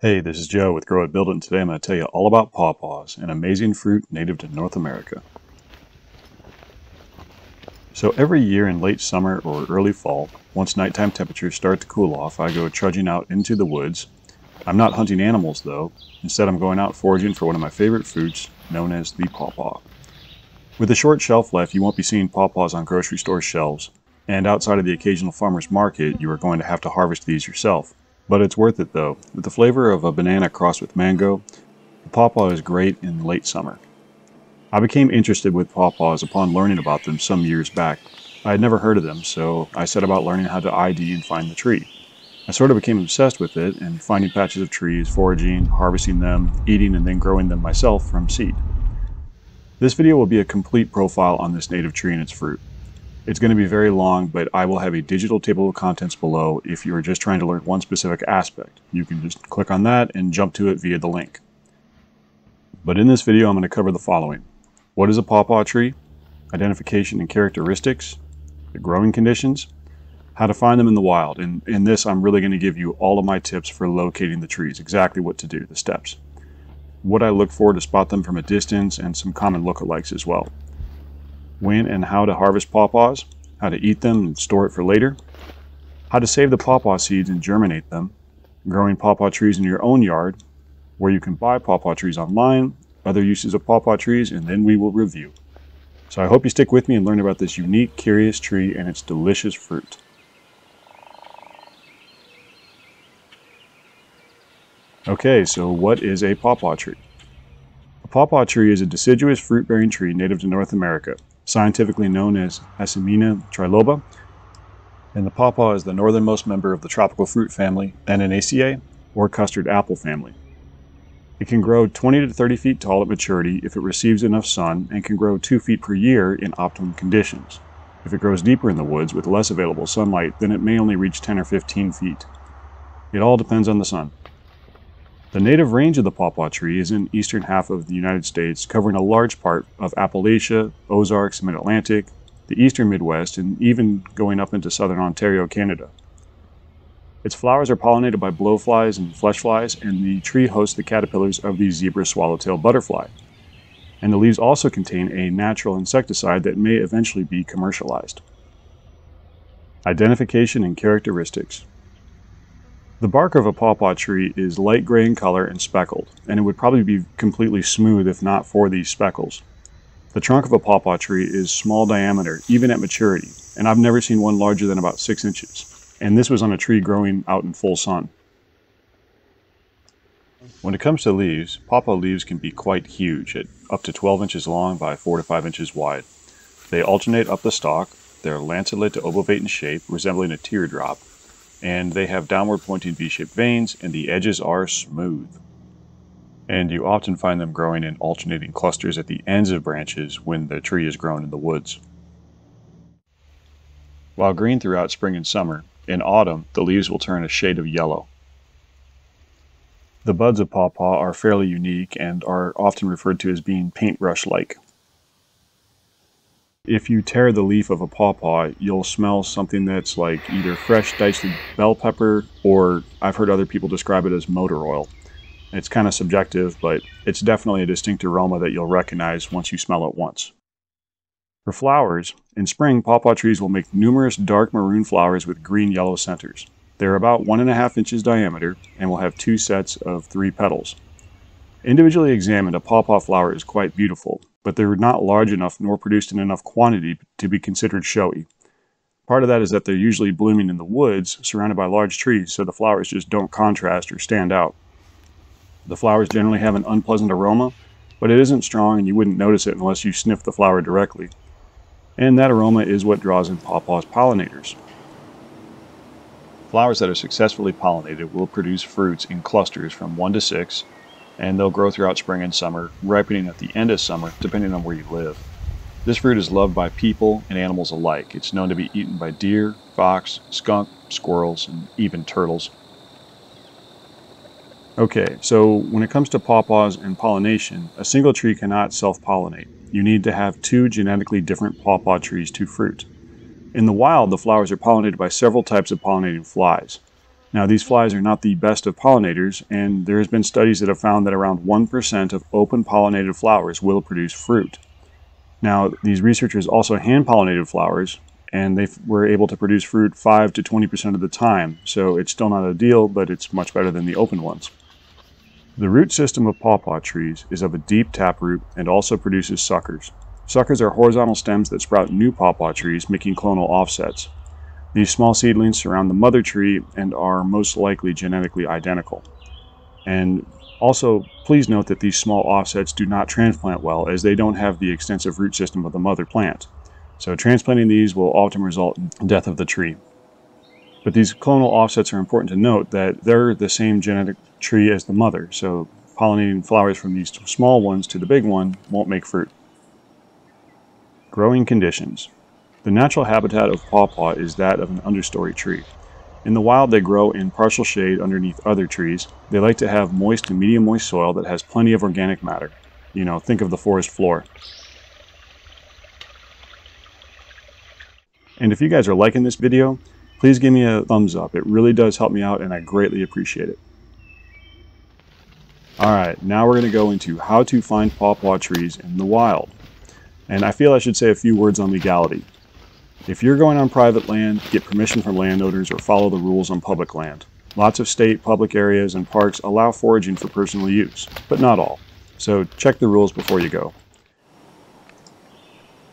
Hey, this is Joe with Grow It Build It, and today I'm going to tell you all about pawpaws, an amazing fruit native to North America. So every year in late summer or early fall, once nighttime temperatures start to cool off, I go trudging out into the woods. I'm not hunting animals though, instead I'm going out foraging for one of my favorite fruits, known as the pawpaw. With a short shelf life, you won't be seeing pawpaws on grocery store shelves, and outside of the occasional farmer's market, you are going to have to harvest these yourself. But it's worth it though. With the flavor of a banana crossed with mango, the pawpaw is great in late summer. I became interested with pawpaws upon learning about them some years back. I had never heard of them, so I set about learning how to ID and find the tree. I sort of became obsessed with it and finding patches of trees, foraging, harvesting them, eating, and then growing them myself from seed. This video will be a complete profile on this native tree and its fruit. It's going to be very long, but I will have a digital table of contents below if you are just trying to learn one specific aspect. You can just click on that and jump to it via the link. But in this video, I'm going to cover the following. What is a pawpaw tree? Identification and characteristics, the growing conditions, how to find them in the wild. And in this, I'm really going to give you all of my tips for locating the trees, exactly what to do, the steps. What I look for to spot them from a distance, and some common lookalikes as well when and how to harvest pawpaws, how to eat them and store it for later, how to save the pawpaw seeds and germinate them, growing pawpaw trees in your own yard, where you can buy pawpaw trees online, other uses of pawpaw trees, and then we will review. So I hope you stick with me and learn about this unique, curious tree and its delicious fruit. Okay, so what is a pawpaw tree? A pawpaw tree is a deciduous fruit-bearing tree native to North America scientifically known as Asimina triloba. And the pawpaw is the northernmost member of the tropical fruit family, Annonaceae, or custard apple family. It can grow 20 to 30 feet tall at maturity if it receives enough sun and can grow 2 feet per year in optimum conditions. If it grows deeper in the woods with less available sunlight, then it may only reach 10 or 15 feet. It all depends on the sun. The native range of the pawpaw tree is in eastern half of the United States, covering a large part of Appalachia, Ozarks, Mid-Atlantic, the eastern Midwest, and even going up into southern Ontario, Canada. Its flowers are pollinated by blowflies and flesh flies, and the tree hosts the caterpillars of the zebra swallowtail butterfly. And the leaves also contain a natural insecticide that may eventually be commercialized. Identification and characteristics. The bark of a pawpaw tree is light gray in color and speckled, and it would probably be completely smooth if not for these speckles. The trunk of a pawpaw tree is small diameter, even at maturity, and I've never seen one larger than about 6 inches, and this was on a tree growing out in full sun. When it comes to leaves, pawpaw leaves can be quite huge, at up to 12 inches long by 4 to 5 inches wide. They alternate up the stalk, they're lanceolate to obovate in shape, resembling a teardrop, and they have downward pointing V-shaped veins and the edges are smooth. And you often find them growing in alternating clusters at the ends of branches when the tree is grown in the woods. While green throughout spring and summer, in autumn the leaves will turn a shade of yellow. The buds of pawpaw are fairly unique and are often referred to as being paintbrush-like if you tear the leaf of a pawpaw, you'll smell something that's like either fresh diced bell pepper or I've heard other people describe it as motor oil. It's kind of subjective, but it's definitely a distinct aroma that you'll recognize once you smell it once. For flowers, in spring, pawpaw trees will make numerous dark maroon flowers with green-yellow centers. They're about one and a half inches diameter and will have two sets of three petals. Individually examined, a pawpaw flower is quite beautiful, but they're not large enough nor produced in enough quantity to be considered showy. Part of that is that they're usually blooming in the woods, surrounded by large trees, so the flowers just don't contrast or stand out. The flowers generally have an unpleasant aroma, but it isn't strong and you wouldn't notice it unless you sniff the flower directly. And that aroma is what draws in pawpaw's pollinators. Flowers that are successfully pollinated will produce fruits in clusters from 1 to 6, and they'll grow throughout spring and summer, ripening at the end of summer, depending on where you live. This fruit is loved by people and animals alike. It's known to be eaten by deer, fox, skunk, squirrels, and even turtles. Okay, so when it comes to pawpaws and pollination, a single tree cannot self-pollinate. You need to have two genetically different pawpaw trees to fruit. In the wild, the flowers are pollinated by several types of pollinating flies. Now, these flies are not the best of pollinators, and there has been studies that have found that around 1% of open pollinated flowers will produce fruit. Now, these researchers also hand pollinated flowers, and they were able to produce fruit 5 to 20% of the time, so it's still not ideal, but it's much better than the open ones. The root system of pawpaw trees is of a deep taproot and also produces suckers. Suckers are horizontal stems that sprout new pawpaw trees, making clonal offsets. These small seedlings surround the mother tree and are most likely genetically identical. And also, please note that these small offsets do not transplant well as they don't have the extensive root system of the mother plant. So transplanting these will often result in death of the tree. But these clonal offsets are important to note that they're the same genetic tree as the mother, so pollinating flowers from these small ones to the big one won't make fruit. Growing conditions. The natural habitat of pawpaw is that of an understory tree. In the wild, they grow in partial shade underneath other trees. They like to have moist to medium moist soil that has plenty of organic matter. You know, think of the forest floor. And if you guys are liking this video, please give me a thumbs up. It really does help me out and I greatly appreciate it. Alright, now we're going to go into how to find pawpaw trees in the wild. And I feel I should say a few words on legality. If you're going on private land, get permission from landowners or follow the rules on public land. Lots of state, public areas, and parks allow foraging for personal use, but not all. So check the rules before you go.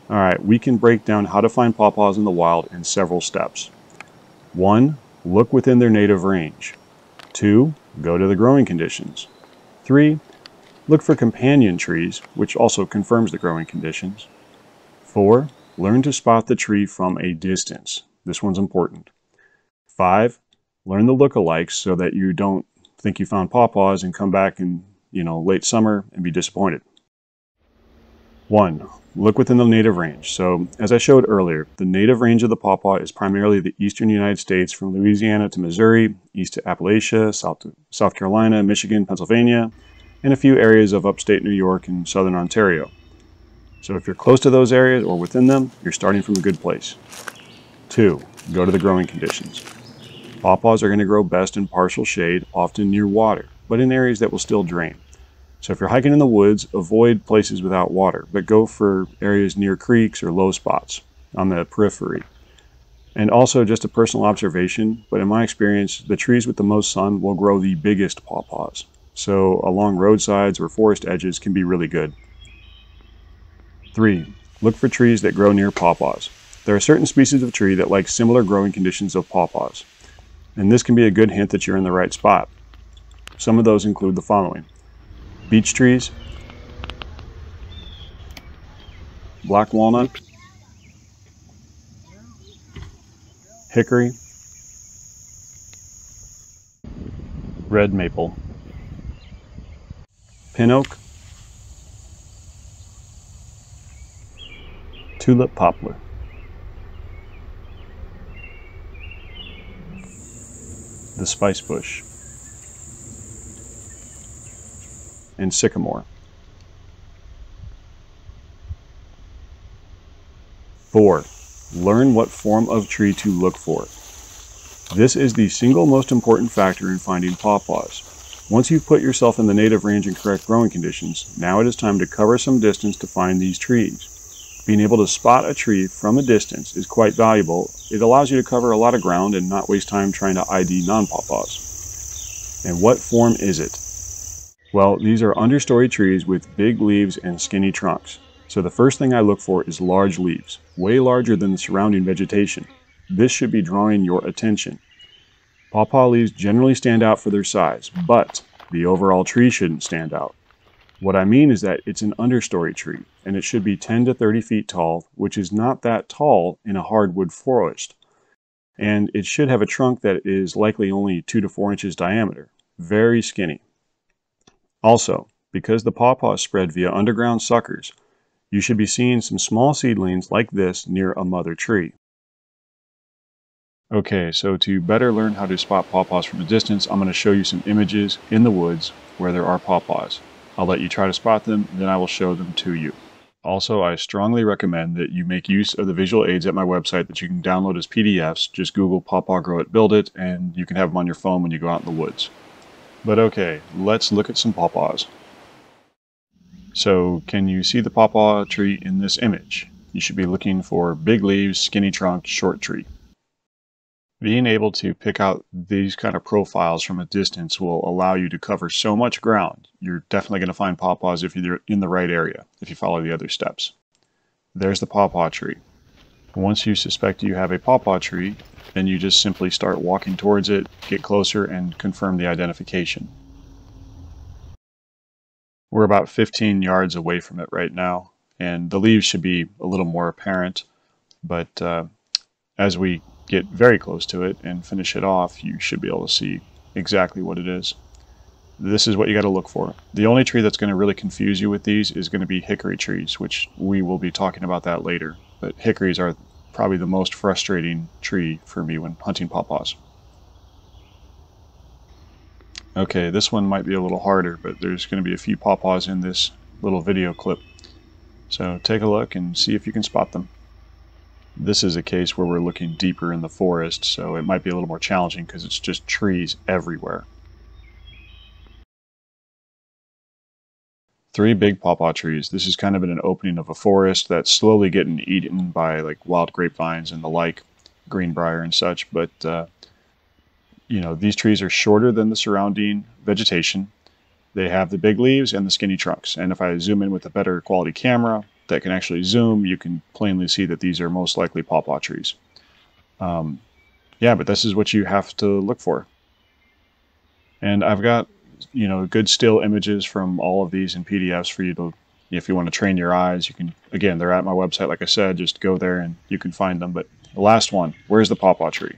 Alright, we can break down how to find pawpaws in the wild in several steps. 1. Look within their native range. 2. Go to the growing conditions. 3. Look for companion trees, which also confirms the growing conditions. 4. Learn to spot the tree from a distance. This one's important. Five, learn the lookalikes so that you don't think you found pawpaws and come back in, you know, late summer and be disappointed. One, look within the native range. So as I showed earlier, the native range of the pawpaw is primarily the eastern United States from Louisiana to Missouri, east to Appalachia, south to South Carolina, Michigan, Pennsylvania, and a few areas of upstate New York and southern Ontario. So if you're close to those areas or within them, you're starting from a good place. Two, go to the growing conditions. Pawpaws are going to grow best in partial shade, often near water, but in areas that will still drain. So if you're hiking in the woods, avoid places without water, but go for areas near creeks or low spots on the periphery. And also just a personal observation, but in my experience, the trees with the most sun will grow the biggest pawpaws. So along roadsides or forest edges can be really good. 3. Look for trees that grow near pawpaws. There are certain species of tree that like similar growing conditions of pawpaws, and this can be a good hint that you're in the right spot. Some of those include the following. Beech trees, black walnut, hickory, red maple, pin oak, tulip poplar. The spice bush. And sycamore. Four, learn what form of tree to look for. This is the single most important factor in finding pawpaws. Once you've put yourself in the native range and correct growing conditions, now it is time to cover some distance to find these trees. Being able to spot a tree from a distance is quite valuable. It allows you to cover a lot of ground and not waste time trying to ID non-pawpaws. And what form is it? Well, these are understory trees with big leaves and skinny trunks. So the first thing I look for is large leaves, way larger than the surrounding vegetation. This should be drawing your attention. Pawpaw leaves generally stand out for their size, but the overall tree shouldn't stand out. What I mean is that it's an understory tree, and it should be 10 to 30 feet tall, which is not that tall in a hardwood forest. And it should have a trunk that is likely only 2 to 4 inches diameter. Very skinny. Also, because the pawpaw is spread via underground suckers, you should be seeing some small seedlings like this near a mother tree. Okay, so to better learn how to spot pawpaws from a distance, I'm going to show you some images in the woods where there are pawpaws. I'll let you try to spot them, then I will show them to you. Also, I strongly recommend that you make use of the visual aids at my website that you can download as PDFs. Just Google Pawpaw Grow It Build It, and you can have them on your phone when you go out in the woods. But okay, let's look at some pawpaws. So, can you see the pawpaw tree in this image? You should be looking for big leaves, skinny trunk, short tree. Being able to pick out these kind of profiles from a distance will allow you to cover so much ground. You're definitely going to find pawpaws if you're in the right area, if you follow the other steps. There's the pawpaw tree. Once you suspect you have a pawpaw tree, then you just simply start walking towards it, get closer, and confirm the identification. We're about 15 yards away from it right now, and the leaves should be a little more apparent, but uh, as we get very close to it and finish it off, you should be able to see exactly what it is. This is what you got to look for. The only tree that's going to really confuse you with these is going to be hickory trees, which we will be talking about that later. But hickories are probably the most frustrating tree for me when hunting pawpaws. Okay, this one might be a little harder, but there's going to be a few pawpaws in this little video clip. So take a look and see if you can spot them. This is a case where we're looking deeper in the forest, so it might be a little more challenging because it's just trees everywhere. Three big pawpaw trees. This is kind of in an opening of a forest that's slowly getting eaten by like wild grapevines and the like, greenbrier and such, but uh, you know, these trees are shorter than the surrounding vegetation. They have the big leaves and the skinny trunks. And if I zoom in with a better quality camera, that can actually zoom, you can plainly see that these are most likely pawpaw trees. Um, yeah, but this is what you have to look for. And I've got, you know, good still images from all of these in PDFs for you to, if you want to train your eyes, you can, again, they're at my website, like I said, just go there and you can find them. But the last one, where's the pawpaw tree?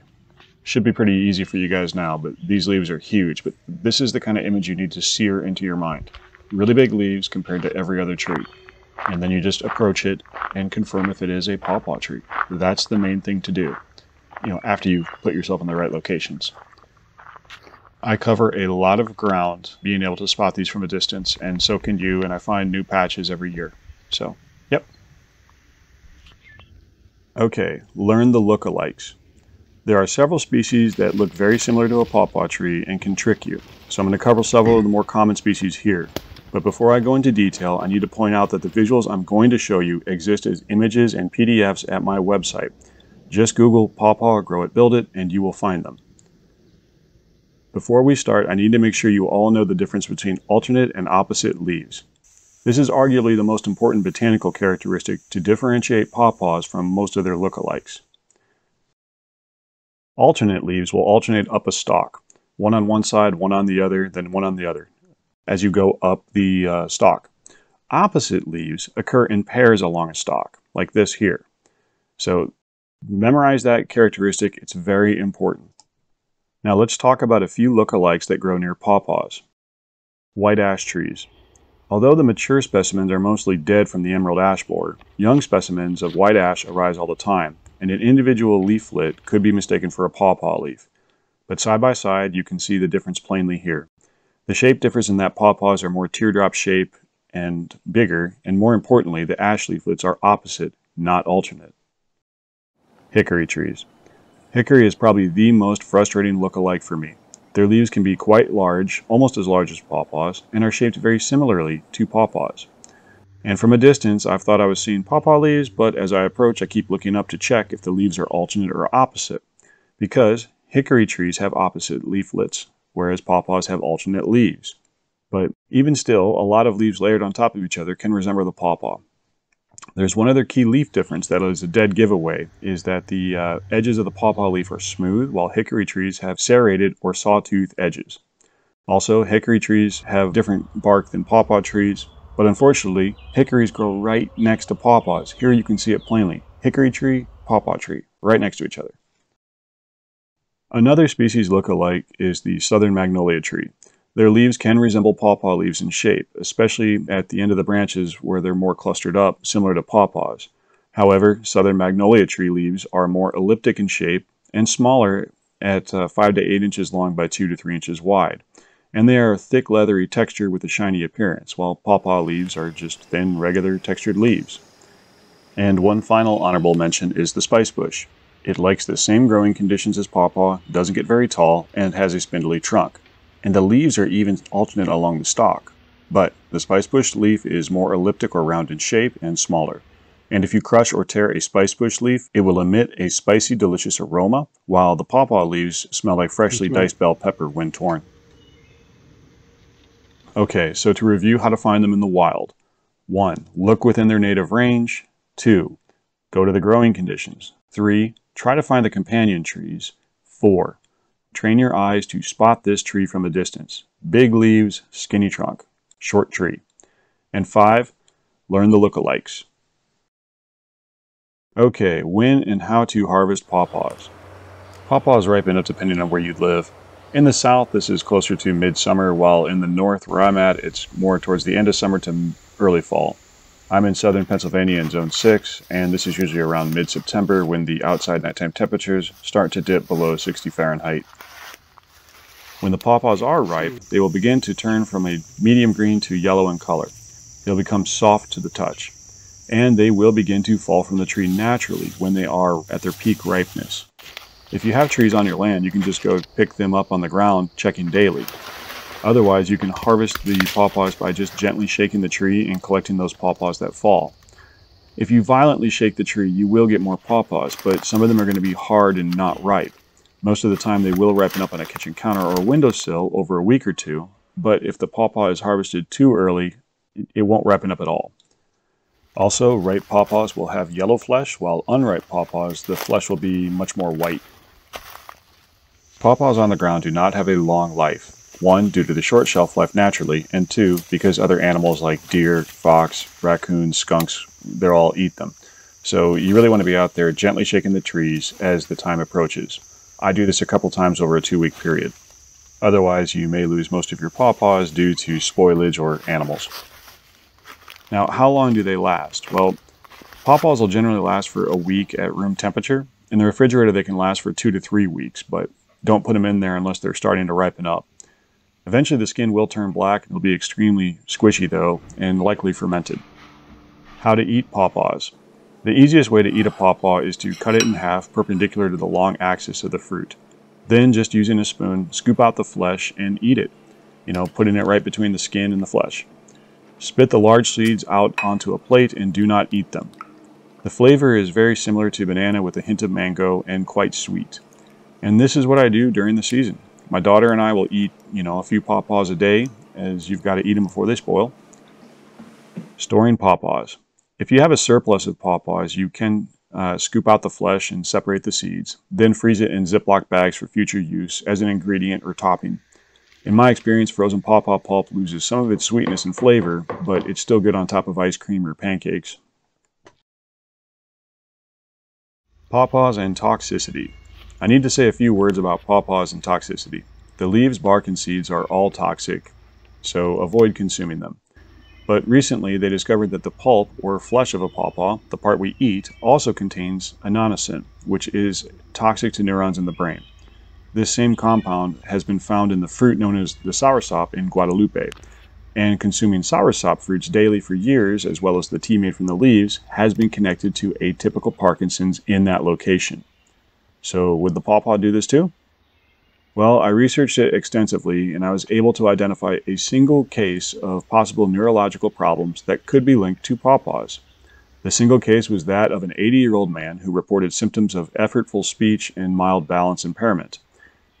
Should be pretty easy for you guys now, but these leaves are huge. But this is the kind of image you need to sear into your mind. Really big leaves compared to every other tree and then you just approach it and confirm if it is a pawpaw tree. That's the main thing to do, you know, after you've put yourself in the right locations. I cover a lot of ground being able to spot these from a distance, and so can you, and I find new patches every year. So, yep. Okay, learn the lookalikes. There are several species that look very similar to a pawpaw tree and can trick you, so I'm going to cover several of the more common species here. But before I go into detail, I need to point out that the visuals I'm going to show you exist as images and PDFs at my website. Just Google Pawpaw Grow It Build It and you will find them. Before we start, I need to make sure you all know the difference between alternate and opposite leaves. This is arguably the most important botanical characteristic to differentiate pawpaws from most of their lookalikes. Alternate leaves will alternate up a stalk, one on one side, one on the other, then one on the other as you go up the uh, stalk. Opposite leaves occur in pairs along a stalk, like this here. So memorize that characteristic. It's very important. Now let's talk about a few lookalikes that grow near pawpaws. White ash trees. Although the mature specimens are mostly dead from the emerald ash borer, young specimens of white ash arise all the time, and an individual leaflet could be mistaken for a pawpaw leaf. But side by side, you can see the difference plainly here. The shape differs in that pawpaws are more teardrop shape and bigger, and more importantly, the ash leaflets are opposite, not alternate. Hickory trees. Hickory is probably the most frustrating look-alike for me. Their leaves can be quite large, almost as large as pawpaws, and are shaped very similarly to pawpaws. And from a distance, I've thought I was seeing pawpaw leaves, but as I approach, I keep looking up to check if the leaves are alternate or opposite, because hickory trees have opposite leaflets, whereas pawpaws have alternate leaves. But even still, a lot of leaves layered on top of each other can resemble the pawpaw. There's one other key leaf difference that is a dead giveaway, is that the uh, edges of the pawpaw leaf are smooth, while hickory trees have serrated or sawtooth edges. Also, hickory trees have different bark than pawpaw trees, but unfortunately, hickories grow right next to pawpaws. Here you can see it plainly. Hickory tree, pawpaw tree, right next to each other. Another species look-alike is the southern magnolia tree. Their leaves can resemble pawpaw leaves in shape, especially at the end of the branches where they're more clustered up, similar to pawpaws. However, southern magnolia tree leaves are more elliptic in shape and smaller at uh, 5 to 8 inches long by 2 to 3 inches wide. and they are a thick leathery texture with a shiny appearance, while pawpaw leaves are just thin, regular textured leaves. And one final honorable mention is the spice bush. It likes the same growing conditions as pawpaw, doesn't get very tall, and has a spindly trunk. And the leaves are even alternate along the stalk. But the spice bush leaf is more elliptic or round in shape and smaller. And if you crush or tear a spice bush leaf, it will emit a spicy, delicious aroma, while the pawpaw leaves smell like freshly diced bell pepper when torn. Okay, so to review how to find them in the wild. 1. Look within their native range. 2. Go to the growing conditions. 3. Try to find the companion trees. 4. Train your eyes to spot this tree from a distance. Big leaves, skinny trunk, short tree. And 5. Learn the lookalikes. Okay, when and how to harvest pawpaws. Pawpaws ripen up depending on where you live. In the south, this is closer to midsummer, while in the north, where I'm at, it's more towards the end of summer to early fall. I'm in southern Pennsylvania in zone 6, and this is usually around mid September when the outside nighttime temperatures start to dip below 60 Fahrenheit. When the pawpaws are ripe, they will begin to turn from a medium green to yellow in color. They'll become soft to the touch and they will begin to fall from the tree naturally when they are at their peak ripeness. If you have trees on your land, you can just go pick them up on the ground, checking daily. Otherwise, you can harvest the pawpaws by just gently shaking the tree and collecting those pawpaws that fall. If you violently shake the tree, you will get more pawpaws, but some of them are going to be hard and not ripe. Most of the time, they will ripen up on a kitchen counter or a windowsill over a week or two, but if the pawpaw is harvested too early, it won't ripen up at all. Also, ripe pawpaws will have yellow flesh, while unripe pawpaws, the flesh will be much more white. Pawpaws on the ground do not have a long life. One, due to the short shelf life naturally, and two, because other animals like deer, fox, raccoons, skunks, they'll all eat them. So you really want to be out there gently shaking the trees as the time approaches. I do this a couple times over a two week period. Otherwise, you may lose most of your pawpaws due to spoilage or animals. Now, how long do they last? Well, pawpaws will generally last for a week at room temperature. In the refrigerator, they can last for two to three weeks, but don't put them in there unless they're starting to ripen up. Eventually, the skin will turn black. It'll be extremely squishy, though, and likely fermented. How to eat pawpaws. The easiest way to eat a pawpaw is to cut it in half perpendicular to the long axis of the fruit. Then, just using a spoon, scoop out the flesh and eat it, you know, putting it right between the skin and the flesh. Spit the large seeds out onto a plate and do not eat them. The flavor is very similar to banana with a hint of mango and quite sweet. And this is what I do during the season. My daughter and I will eat, you know, a few pawpaws a day as you've got to eat them before they spoil. Storing pawpaws. If you have a surplus of pawpaws, you can uh, scoop out the flesh and separate the seeds, then freeze it in Ziploc bags for future use as an ingredient or topping. In my experience, frozen pawpaw pulp loses some of its sweetness and flavor, but it's still good on top of ice cream or pancakes. Pawpaws and toxicity. I need to say a few words about pawpaws and toxicity. The leaves, bark, and seeds are all toxic, so avoid consuming them. But recently they discovered that the pulp or flesh of a pawpaw, the part we eat, also contains annonacin, which is toxic to neurons in the brain. This same compound has been found in the fruit known as the soursop in Guadeloupe, and consuming soursop fruits daily for years, as well as the tea made from the leaves, has been connected to atypical Parkinson's in that location. So, would the pawpaw do this too? Well, I researched it extensively and I was able to identify a single case of possible neurological problems that could be linked to pawpaws. The single case was that of an 80 year old man who reported symptoms of effortful speech and mild balance impairment.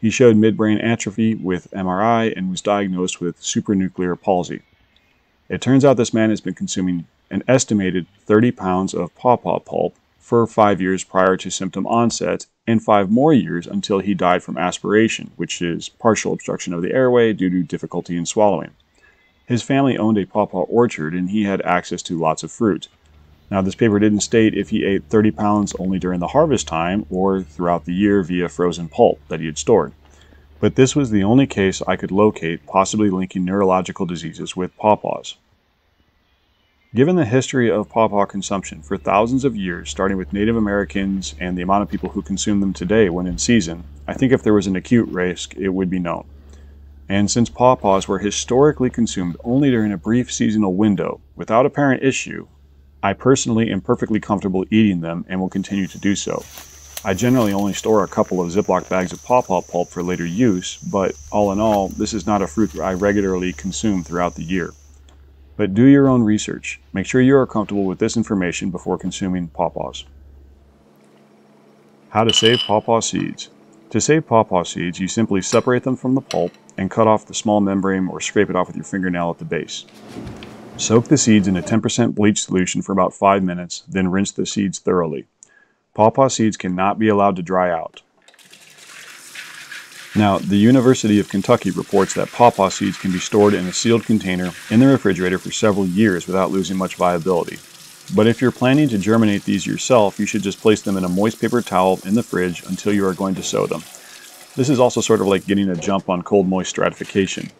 He showed midbrain atrophy with MRI and was diagnosed with supranuclear palsy. It turns out this man has been consuming an estimated 30 pounds of pawpaw pulp for five years prior to symptom onset and five more years until he died from aspiration, which is partial obstruction of the airway due to difficulty in swallowing. His family owned a pawpaw orchard and he had access to lots of fruit. Now, this paper didn't state if he ate 30 pounds only during the harvest time or throughout the year via frozen pulp that he had stored. But this was the only case I could locate possibly linking neurological diseases with pawpaws. Given the history of pawpaw consumption for thousands of years, starting with Native Americans and the amount of people who consume them today when in season, I think if there was an acute risk, it would be known. And since pawpaws were historically consumed only during a brief seasonal window without apparent issue, I personally am perfectly comfortable eating them and will continue to do so. I generally only store a couple of Ziploc bags of pawpaw pulp for later use, but all in all, this is not a fruit I regularly consume throughout the year. But do your own research. Make sure you are comfortable with this information before consuming pawpaws. How to save pawpaw seeds. To save pawpaw seeds, you simply separate them from the pulp and cut off the small membrane or scrape it off with your fingernail at the base. Soak the seeds in a 10% bleach solution for about 5 minutes, then rinse the seeds thoroughly. Pawpaw seeds cannot be allowed to dry out. Now, the University of Kentucky reports that pawpaw seeds can be stored in a sealed container in the refrigerator for several years without losing much viability. But if you're planning to germinate these yourself, you should just place them in a moist paper towel in the fridge until you are going to sow them. This is also sort of like getting a jump on cold moist stratification.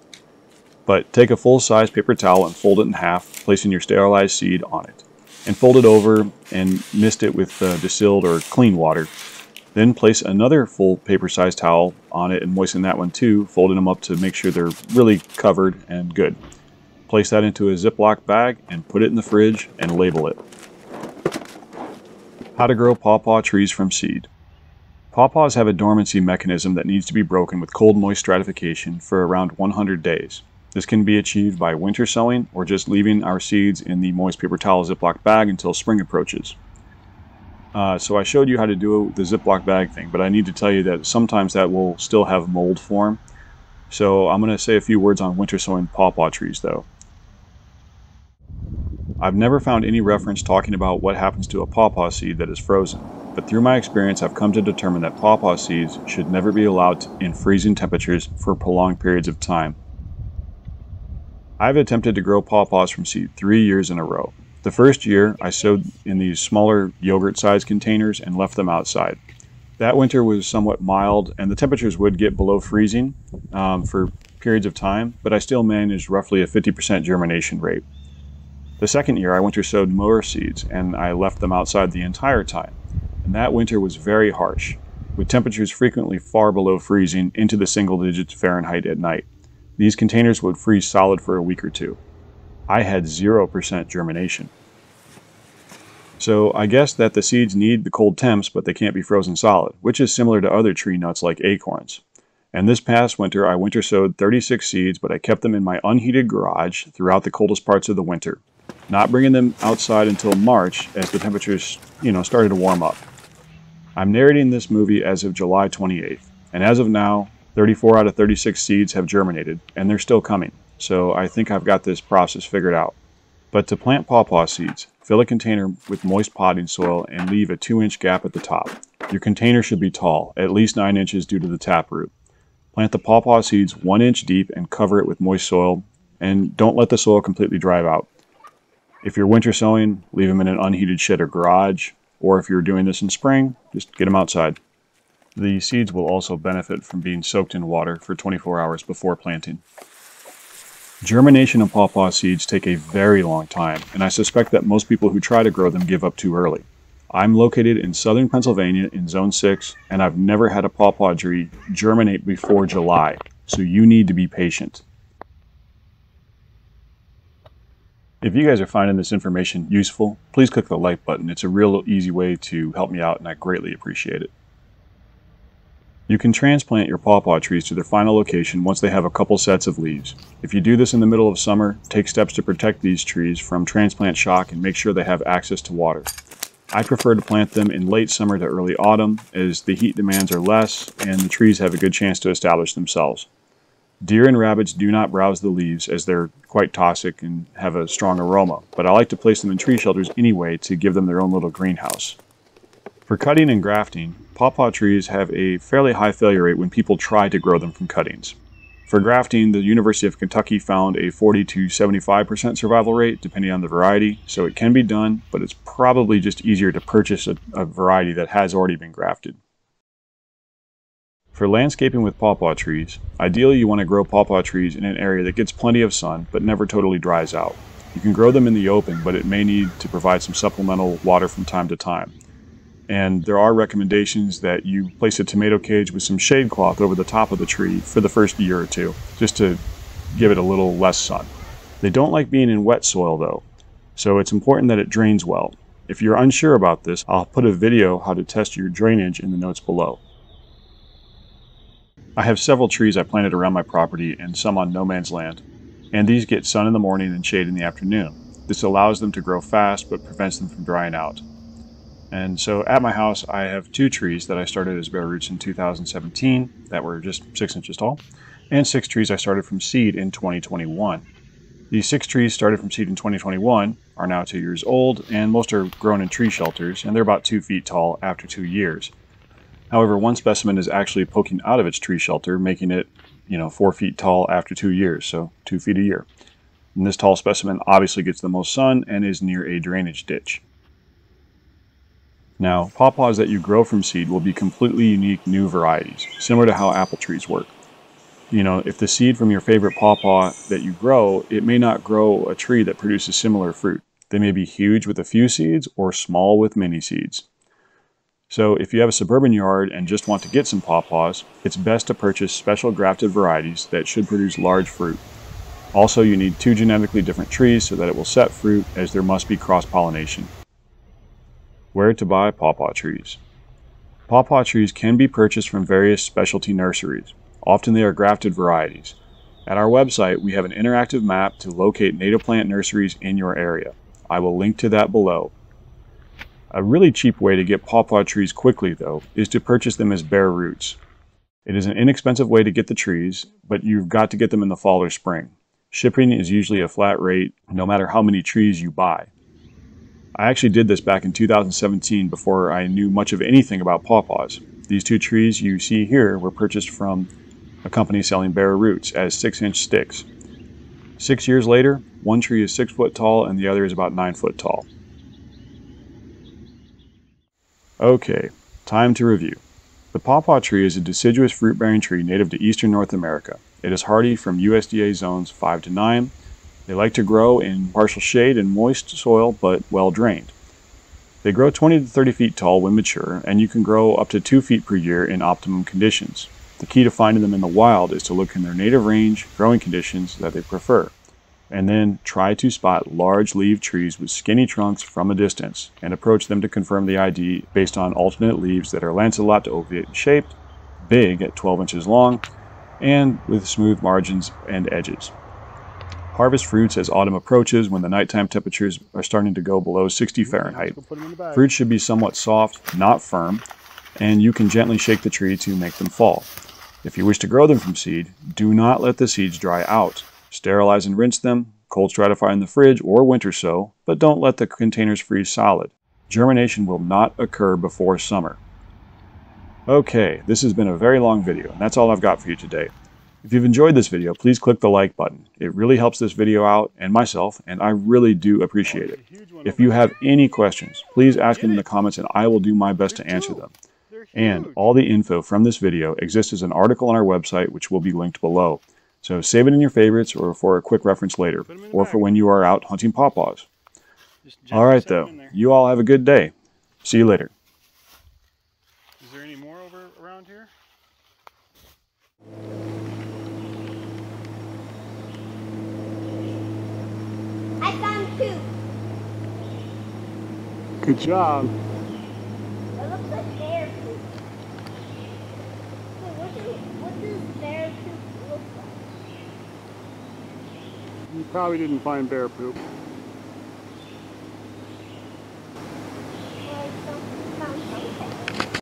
But take a full size paper towel and fold it in half, placing your sterilized seed on it. And fold it over and mist it with uh, distilled or clean water. Then place another full paper sized towel on it and moisten that one too, folding them up to make sure they're really covered and good. Place that into a Ziploc bag and put it in the fridge and label it. How to grow pawpaw trees from seed. Pawpaws have a dormancy mechanism that needs to be broken with cold moist stratification for around 100 days. This can be achieved by winter sowing or just leaving our seeds in the moist paper towel Ziploc bag until spring approaches. Uh, so I showed you how to do the Ziploc bag thing, but I need to tell you that sometimes that will still have mold form. So I'm going to say a few words on winter sowing pawpaw trees though. I've never found any reference talking about what happens to a pawpaw seed that is frozen but through my experience, I've come to determine that pawpaw seeds should never be allowed in freezing temperatures for prolonged periods of time. I've attempted to grow pawpaws from seed three years in a row. The first year, I sowed in these smaller yogurt sized containers and left them outside. That winter was somewhat mild, and the temperatures would get below freezing um, for periods of time, but I still managed roughly a 50% germination rate. The second year, I winter sowed more seeds, and I left them outside the entire time and that winter was very harsh, with temperatures frequently far below freezing into the single digits Fahrenheit at night. These containers would freeze solid for a week or two. I had 0% germination. So I guess that the seeds need the cold temps, but they can't be frozen solid, which is similar to other tree nuts like acorns. And this past winter, I winter sowed 36 seeds, but I kept them in my unheated garage throughout the coldest parts of the winter, not bringing them outside until March as the temperatures, you know, started to warm up. I'm narrating this movie as of July 28th, and as of now, 34 out of 36 seeds have germinated, and they're still coming, so I think I've got this process figured out. But to plant pawpaw seeds, fill a container with moist potting soil and leave a 2 inch gap at the top. Your container should be tall, at least 9 inches due to the taproot. Plant the pawpaw seeds 1 inch deep and cover it with moist soil, and don't let the soil completely dry out. If you're winter sowing, leave them in an unheated shed or garage, or if you're doing this in spring, just get them outside. The seeds will also benefit from being soaked in water for 24 hours before planting. Germination of pawpaw seeds take a very long time, and I suspect that most people who try to grow them give up too early. I'm located in southern Pennsylvania in Zone 6, and I've never had a pawpaw tree germinate before July, so you need to be patient. If you guys are finding this information useful, please click the like button. It's a real easy way to help me out and I greatly appreciate it. You can transplant your pawpaw trees to their final location once they have a couple sets of leaves. If you do this in the middle of summer, take steps to protect these trees from transplant shock and make sure they have access to water. I prefer to plant them in late summer to early autumn as the heat demands are less and the trees have a good chance to establish themselves. Deer and rabbits do not browse the leaves as they're quite toxic and have a strong aroma, but I like to place them in tree shelters anyway to give them their own little greenhouse. For cutting and grafting, pawpaw trees have a fairly high failure rate when people try to grow them from cuttings. For grafting, the University of Kentucky found a 40 to 75% survival rate depending on the variety, so it can be done, but it's probably just easier to purchase a, a variety that has already been grafted. For landscaping with pawpaw trees, ideally you want to grow pawpaw trees in an area that gets plenty of sun but never totally dries out. You can grow them in the open, but it may need to provide some supplemental water from time to time. And there are recommendations that you place a tomato cage with some shade cloth over the top of the tree for the first year or two, just to give it a little less sun. They don't like being in wet soil though, so it's important that it drains well. If you're unsure about this, I'll put a video how to test your drainage in the notes below. I have several trees I planted around my property and some on no man's land, and these get sun in the morning and shade in the afternoon. This allows them to grow fast but prevents them from drying out. And so at my house, I have two trees that I started as bare roots in 2017 that were just six inches tall, and six trees I started from seed in 2021. These six trees started from seed in 2021 are now two years old, and most are grown in tree shelters, and they're about two feet tall after two years. However, one specimen is actually poking out of its tree shelter, making it, you know, four feet tall after two years, so two feet a year. And this tall specimen obviously gets the most sun and is near a drainage ditch. Now, pawpaws that you grow from seed will be completely unique new varieties, similar to how apple trees work. You know, if the seed from your favorite pawpaw that you grow, it may not grow a tree that produces similar fruit. They may be huge with a few seeds or small with many seeds. So if you have a suburban yard and just want to get some pawpaws, it's best to purchase special grafted varieties that should produce large fruit. Also, you need two genetically different trees so that it will set fruit as there must be cross-pollination. Where to buy pawpaw trees. Pawpaw trees can be purchased from various specialty nurseries. Often they are grafted varieties. At our website, we have an interactive map to locate native plant nurseries in your area. I will link to that below. A really cheap way to get pawpaw trees quickly, though, is to purchase them as bare roots. It is an inexpensive way to get the trees, but you've got to get them in the fall or spring. Shipping is usually a flat rate no matter how many trees you buy. I actually did this back in 2017 before I knew much of anything about pawpaws. These two trees you see here were purchased from a company selling bare roots as 6 inch sticks. Six years later, one tree is 6 foot tall and the other is about 9 foot tall. Okay, time to review. The pawpaw tree is a deciduous fruit bearing tree native to eastern North America. It is hardy from USDA zones 5 to 9 they like to grow in partial shade and moist soil, but well drained. They grow 20 to 30 feet tall when mature, and you can grow up to 2 feet per year in optimum conditions. The key to finding them in the wild is to look in their native range, growing conditions that they prefer, and then try to spot large leaf trees with skinny trunks from a distance, and approach them to confirm the ID based on alternate leaves that are lanceolate to ovate shaped, big at 12 inches long, and with smooth margins and edges. Harvest fruits as autumn approaches when the nighttime temperatures are starting to go below 60 Fahrenheit. Fruits should be somewhat soft, not firm, and you can gently shake the tree to make them fall. If you wish to grow them from seed, do not let the seeds dry out. Sterilize and rinse them, cold stratify in the fridge or winter sow, but don't let the containers freeze solid. Germination will not occur before summer. Okay, this has been a very long video, and that's all I've got for you today. If you've enjoyed this video, please click the like button. It really helps this video out and myself, and I really do appreciate it. If you have any questions, please ask them in the comments and I will do my best to answer them. And all the info from this video exists as an article on our website, which will be linked below. So save it in your favorites or for a quick reference later, or for when you are out hunting pawpaws. All right, though. You all have a good day. See you later. Is there any more over around here? I found two. Good job. It looks like bear poop. Wait, what, do, what does bear poop look like? You probably didn't find bear poop.